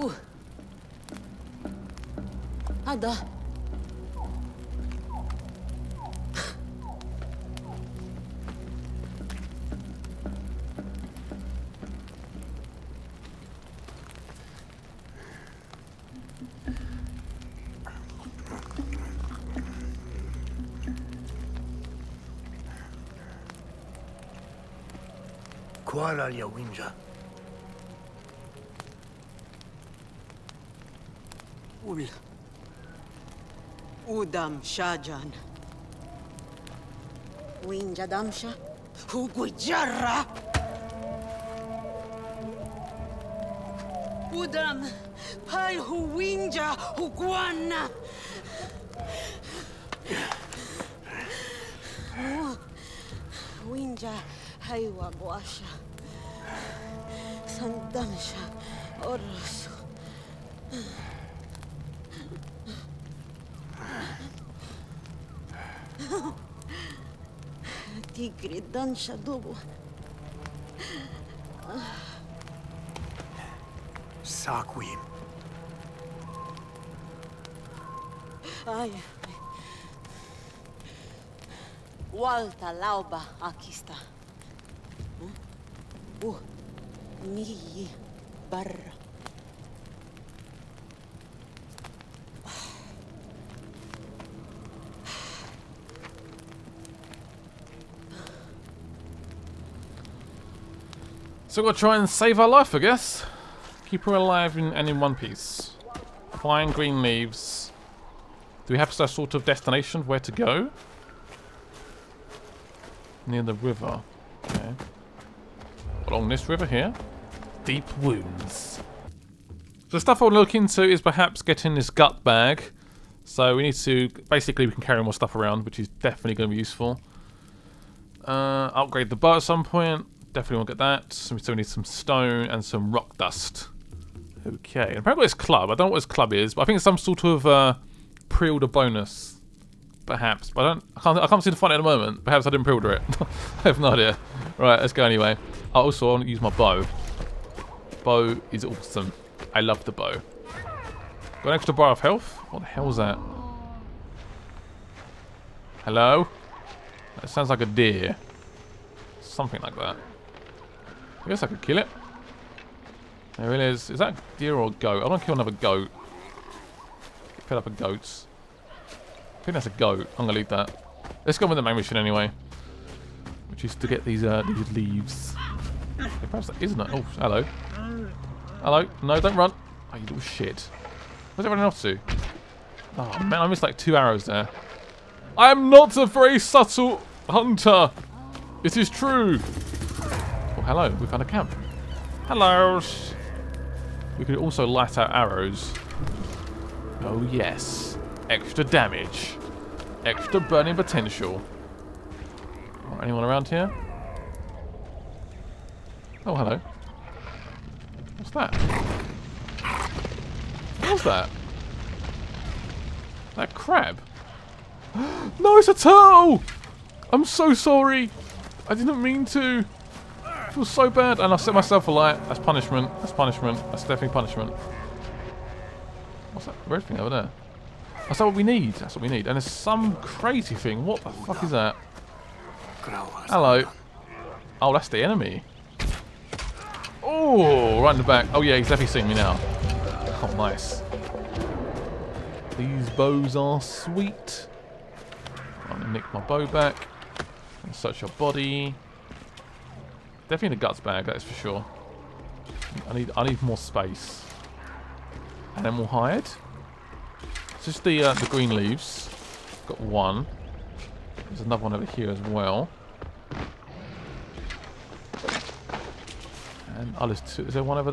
Uh. Ada. a Liawinja. É Ul. Udam Shajan. Winja Damsha. Hugujarra. Udam. Pai Huwinja Huguana. Winja Haiwa Guasha. Sandamsha Orosu. tigre dança dobo. Saquim. Ai. Walta lauba akista. Eh? Uh, mi barra. So we'll try and save our life, I guess. Keep her alive in, and in one piece. Find green leaves. Do we have some sort of destination where to go? Near the river. Okay. Along this river here. Deep wounds. The stuff I want to look into is perhaps getting this gut bag. So we need to... Basically, we can carry more stuff around, which is definitely going to be useful. Uh, upgrade the bow at some point. Definitely want to get that. So we still need some stone and some rock dust. Okay, and apparently it's club. I don't know what this club is, but I think it's some sort of uh, pre-order bonus, perhaps. But I don't. I can't. I can't seem to find it at the moment. Perhaps I didn't pre-order it. I have no idea. Right, let's go anyway. I also, want to use my bow. Bow is awesome. I love the bow. Got an extra bar of health. What the hell's that? Hello? That sounds like a deer. Something like that. I guess I could kill it. There it is. Is that deer or goat? I want to kill another goat. Get up of goats. I think that's a goat. I'm gonna leave that. Let's go with the main mission anyway. Which is to get these uh, these leaves. Yeah, perhaps that isn't it. Oh, hello. Hello. No, don't run. Oh, you little shit. Where's everyone off to? Oh man, I missed like two arrows there. I am not a very subtle hunter. It is true. Oh, hello. We found a camp. Hello. We could also light our arrows. Oh, yes. Extra damage. Extra burning potential. Anyone around here? Oh, hello. What's that? What's that? That crab? no, it's a turtle! I'm so sorry. I didn't mean to. I feel so bad. And I set myself alight. That's punishment. That's punishment. That's definitely punishment. What's that red thing over there? That's what we need. That's what we need. And there's some crazy thing. What the fuck is that? Hello. Oh, that's the enemy. Oh, right in the back. Oh, yeah, he's definitely seeing me now. Oh, nice. These bows are sweet. I'm to nick my bow back. And search your body. Definitely the guts bag, that is for sure. I need I need more space. And then we'll hide. It's just the uh, the green leaves. Got one. There's another one over here as well. And oh, there's two. Is there one over